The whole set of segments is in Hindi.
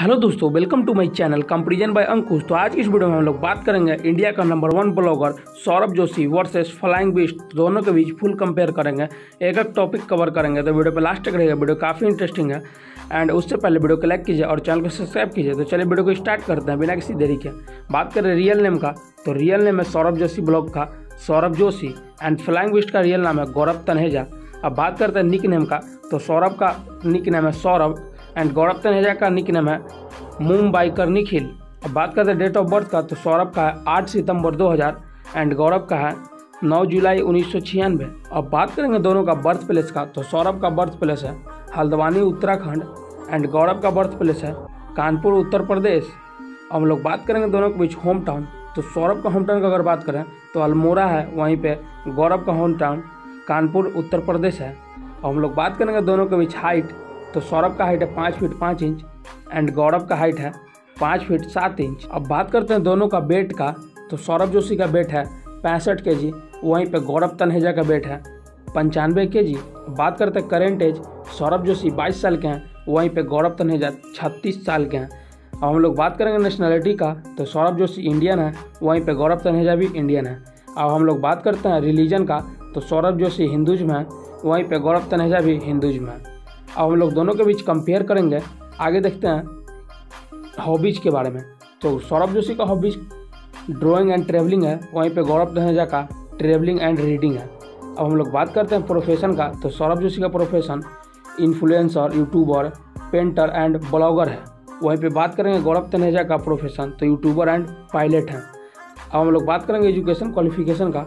हेलो दोस्तों welcome to my channel comparison by Ankush तो आज इस वीडियो में हम लोग बात करेंगे इंडिया का number one blogger Saurabh Joshi versus flying beast दोनों के बीच फुल कंपेयर करेंगे। एक एक टॉपिक कवर करेंगे तो वीडियो पे लास्ट तक रहेगा वीडियो काफ़ी इंटरेस्टिंग है। एंड उससे पहले वीडियो को लाइक कीजिए और चैनल को सब्सक्राइब कीजिए। तो चलिए वीडियो को स्टार्ट करते हैं बिना किसी देरी के। बात करें रियल नेम का तो रियल नेम है सौरभ जोशी ब्लॉग का, Saurabh Joshi. And flying beast का रियल नाम है गौरव तनहेजा। अब बात करते हैं निक नेम का तो सौरभ का निक नेम है सौरभ। एंड गौरव तनेजा का निक नेम है मुंबईकर निखिल। अब बात करते हैं डेट ऑफ़ बर्थ का तो सौरभ का है आठ सितंबर 2000 एंड गौरव का है 9 जुलाई उन्नीस अब बात करेंगे दोनों का बर्थ प्लेस का तो सौरभ का बर्थ प्लेस है हल्द्वानी, उत्तराखंड। एंड गौरव का बर्थ प्लेस है कानपुर, उत्तर प्रदेश। हम लोग बात करेंगे दोनों के बीच होम टाउन तो सौरभ का होम टाउन की अगर बात करें तो अल्मोड़ा है, वहीं पे गौरव का होम टाउन कानपुर, उत्तर प्रदेश है। अब हम लोग बात करेंगे दोनों के बीच हाइट तो सौरभ का हाइट है पाँच फीट पाँच इंच एंड गौरव का हाइट है पाँच फीट सात इंच अब बात करते हैं दोनों का वेट का तो सौरभ जोशी का वेट है पैंसठ के जी वहीं पर गौरव तनहेजा का वेट है पंचानवे के जी बात करते हैं करेंट एज सौरभ जोशी बाईस साल के हैं, वहीं पे गौरव तनहेजा छत्तीस साल के हैं। अब हम लोग बात करेंगे नेशनलिटी का तो सौरभ जोशी इंडियन है, वहीं पे गौरव तनहेजा भी इंडियन है। अब हम लोग बात करते हैं रिलीजन का तो सौरभ जोशी हिंदुज में है, वहीं पे गौरव तनहेजा भी हिंदुज में है। अब हम लोग दोनों के बीच कंपेयर करेंगे। आगे देखते हैं हॉबीज के बारे में। तो सौरभ जोशी का हॉबीज ड्राइंग एंड ट्रेवलिंग है। वहीं पे गौरव दहेजा का ट्रेवलिंग एंड रीडिंग है। अब हम लोग बात करते हैं प्रोफेशन का। तो सौरभ जोशी का profession influencer YouTuber painter and blogger है। वहीं पे बात करेंगे गौरव तनेजा का प्रोफेशन तो यूट्यूबर एंड पायलट हैं। अब हम लोग बात करेंगे एजुकेशन क्वालिफिकेशन का।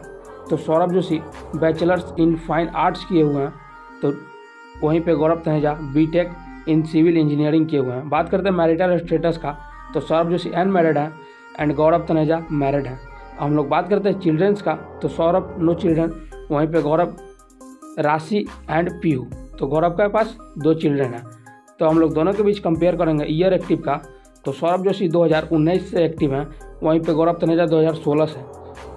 तो Saurabh Joshi bachelors in fine arts किए हुए हैं। तो वहीं पे Gaurav Taneja BTech in civil engineering किए हुए हैं। बात करते हैं मैरिटल स्टेटस का तो सौरभ जोशी अनमेरिड है एंड गौरव तनेजा मैरिड है। हम लोग बात करते हैं चिल्ड्रंस का तो सौरभ नो चिल्ड्रन वहीं पे गौरव, राशि एंड पीयू। तो गौरव के पास दो चिल्ड्रन हैं। तो हम लोग दोनों के बीच कंपेयर करेंगे ईयर एक्टिव का तो सौरभ जोशी 2019 से एक्टिव हैं, वहीं पे गौरव तनेजा 2016 से।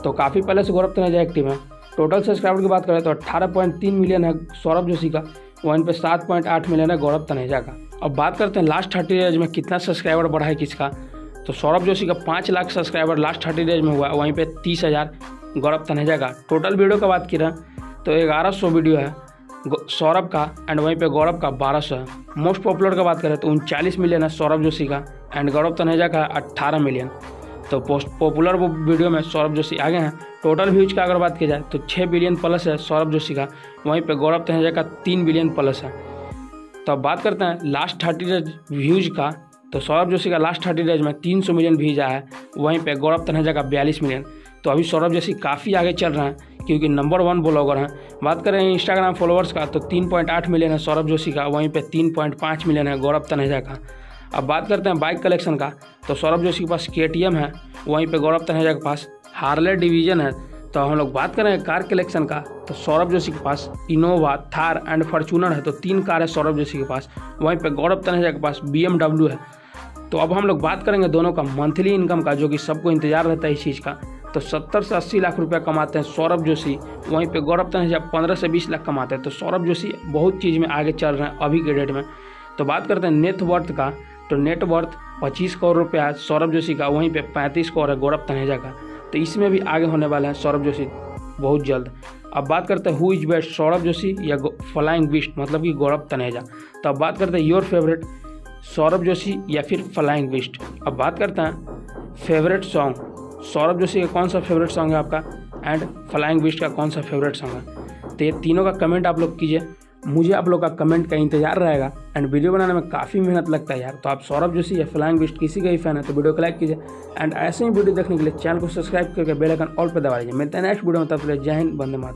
तो काफ़ी पहले से गौरव तनेजा एक्टिव हैं। टोटल सब्सक्राइबर की बात करें तो 18.3 मिलियन है सौरभ जोशी का। वहीं पे 7.8 मिलियन है, गौरव तनेजा का। अब बात करते हैं लास्ट थर्टी डेज़ में कितना सब्सक्राइबर बढ़ा है किसका? तो सौरभ जोशी का पाँच lakh subscriber last thirty days में हुआ है वहीं पे तीस हज़ार, गौरव तनेजा का। टोटल वीडियो का बात की रहा तो ग्यारह सौ वीडियो है सौरभ का एंड वहीं पे गौरव का बारह सौ है। मोस्ट पॉपुलर का बात करें तो उनचालीस मिलियन है सौरभ जोशी का एंड गौरव तनेजा का अट्ठारह मिलियन तो पोस्ट पॉपुलर वो वीडियो में सौरभ जोशी आगे हैं। टोटल व्यूज़ का अगर बात की जाए तो छः बिलियन प्लस है सौरभ जोशी का। वहीं पे गौरव तनेजा का तीन बिलियन प्लस है। तो अब बात करते हैं लास्ट थर्टी डेज़ व्यूज़ का। तो सौरभ जोशी का लास्ट थर्टी डेज़ में तीन सौ मिलियन व्यूज़ आया है। वहीं पर गौरव तनेजा का बयालीस मिलियन तो अभी सौरभ जोशी काफ़ी आगे चल रहे हैं, क्योंकि नंबर वन ब्लॉगर हैं। बात करें इंस्टाग्राम फॉलोअर्स का तो 3.8 मिलियन है सौरभ जोशी का। वहीं पे 3.5 मिलियन है गौरव तनेजा का। अब बात करते हैं बाइक कलेक्शन का। तो सौरभ जोशी के पास के है, वहीं पर गौरव तनेजा के पास हार्ले डिवीज़न है। तो हम लोग बात करें कार कलेक्शन का। तो सौरभ जोशी के पास इनोवा थार एंड फॉर्चूनर है तो तीन कार है सौरभ जोशी के पास। वहीं पे गौरव तनेजा के पास बीएमडब्ल्यू है। तो अब हम लोग बात करेंगे दोनों का मंथली इनकम का, जो कि सबको इंतज़ार रहता है इस चीज़ का। तो सत्तर से अस्सी लाख रुपया कमाते हैं सौरभ जोशी, वहीं पे गौरव तनेजा पंद्रह से बीस लाख कमाते हैं। तो सौरभ जोशी बहुत चीज़ में आगे चल रहे हैं अभी के डेट में। तो बात करते हैं नेट वर्थ का। तो नेटवर्थ पच्चीस करोड़ रुपया है, सौरभ जोशी का, वहीं पे पैंतीस करोड़ है गौरव तनेजा का। तो इसमें भी आगे होने वाला है सौरभ जोशी, बहुत जल्द। अब बात करते हैं who is best Saurabh Joshi या फ्लाइंग बिस्ट मतलब कि गौरव तनेजा। तो अब बात करते हैं योर फेवरेट सौरभ जोशी या फिर फ्लाइंग बिस्ट अब बात करते हैं फेवरेट सॉन्ग सौरभ जोशी का कौन सा फेवरेट सॉन्ग है आपका? एंड फ्लाइंग बिस्ट का कौन सा फेवरेट सॉन्ग है? तो ये तीनों का कमेंट आप लोग कीजिए। मुझे आप लोग का कमेंट का इंतज़ार रहेगा। एंड वीडियो बनाने में काफ़ी मेहनत लगता है यार। तो आप सौरभ जोशी या फ्लाइंग बिस्ट किसी का ही फ़ैन है तो वीडियो को लाइक कीजिए। एंड ऐसे ही वीडियो देखने के लिए चैनल को सब्सक्राइब करके बेलाइकन ऑल पर दबा लीजिए मिलते नेक्स्ट वीडियो में, तब तक जय हिंद बंदे माता